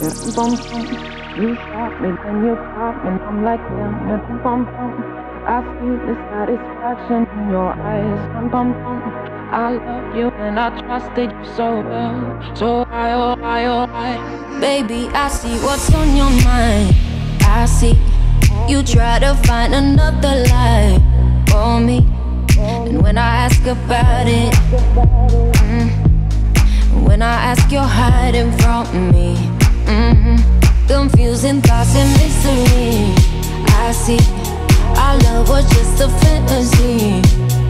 Bum bum. You shot me, then you caught me, I'm like damn. Yeah, bum bum. I see the satisfaction in your eyes. Bum bum bum. I love you and I trusted you so well. So I, oh I, oh I. Baby, I see what's on your mind. I see you try to find another life for me. And when I ask about it, mm, when I ask, you're hiding from me. Confusing thoughts and mystery. I see our love was just a fantasy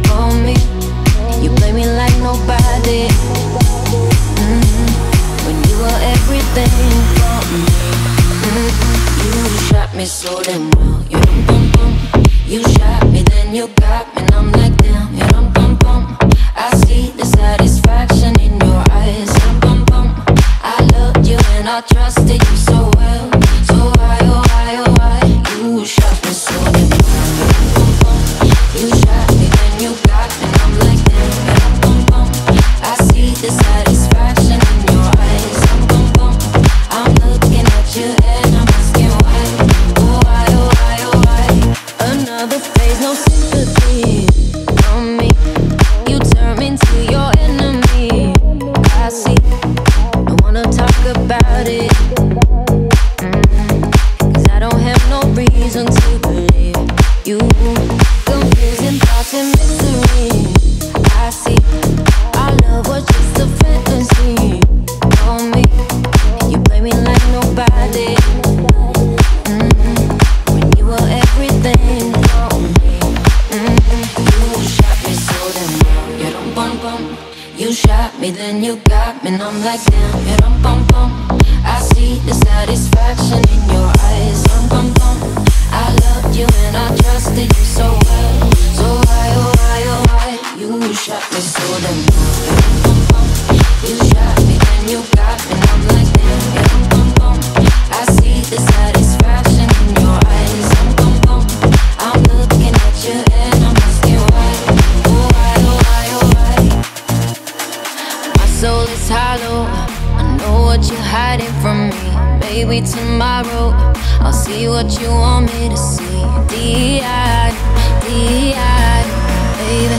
for me. You play me like nobody. Mm, when you were everything for me. Mm, you shot me so damn well. You bum bum. You shot me, then you got me, and I'm like Another phase, no sympathy. From me. You turn into your reason to believe you. Confusing thoughts and mystery. I see. Our love was just a fantasy for me. You play me like nobody. Mm, when you were everything for me. Mm, you shot me so damn. You dum bum bum. You shot me, then you got me, and I'm like damn. You dum bum bum. I see the satisfaction in your eyes. Dum bum bum. You and I trusted you so well. So why, oh why, oh why? You shot me so damn well. You shot me, then you got me, and I'm like damn. Dum bum bum. I see the satisfaction in your eyes. Bum. I'm looking at you and I'm asking why. Oh why, oh why, oh why? My soul is hollow. I know what you're hiding from maybe tomorrow I'll see what you want me to see. D.I. D.I. Baby,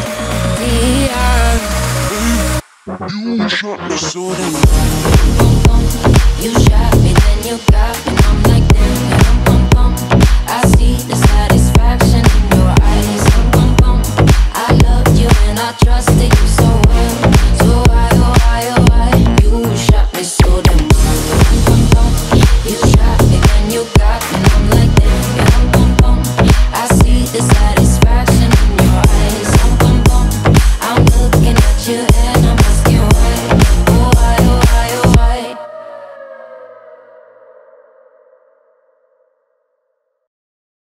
D.I. You shot me so damn You shot me, then you got me.